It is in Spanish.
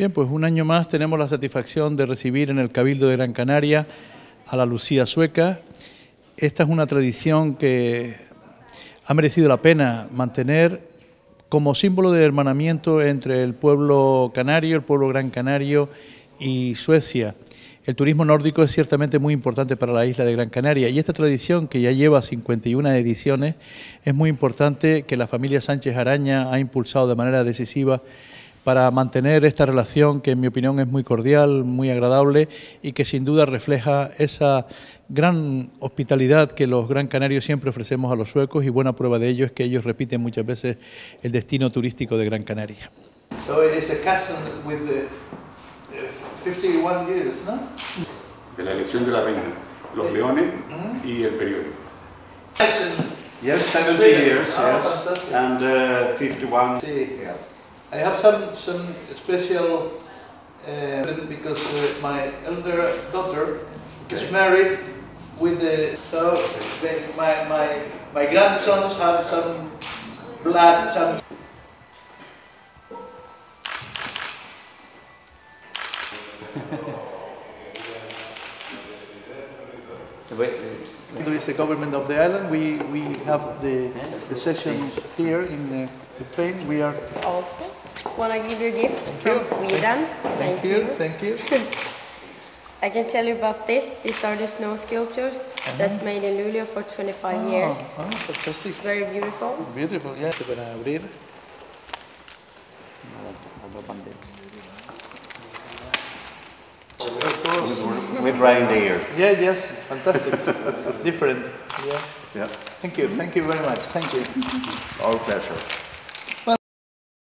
Bien, pues un año más tenemos la satisfacción de recibir en el Cabildo de Gran Canaria a la Lucía Sueca. Esta es una tradición que ha merecido la pena mantener como símbolo de hermanamiento entre el pueblo canario, el pueblo gran canario y Suecia. El turismo nórdico es ciertamente muy importante para la isla de Gran Canaria y esta tradición, que ya lleva 51 ediciones, es muy importante que la familia Sánchez Araña ha impulsado de manera decisiva para mantener esta relación que en mi opinión es muy cordial, muy agradable y que sin duda refleja esa gran hospitalidad que los Gran Canarios siempre ofrecemos a los suecos y buena prueba de ello es que ellos repiten muchas veces el destino turístico de Gran Canaria. So it is a custom with the 51 years, no? De la elección de la reina, los leones y el periódico. Yes, 70 years, yes, and uh, 51. I have some some special uh, because uh, my elder daughter is married with the so my my my grandsons have some blood some. With the government of the island, we, we have the, the session here in the, the plane. We are Also, want to give you a gift from Sweden. Thank, you, thank you. I can tell you about this. These are the snow sculptures that's made in Luleå for 25 years. Ah, ah, fantastic. It's very beautiful. Beautiful, yeah. Para abrir. Course. With reindeer. Yeah, yes, fantastic. Different. Yeah. Yeah, Thank you, thank you very much. Thank you. our pleasure.